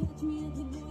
catch me at the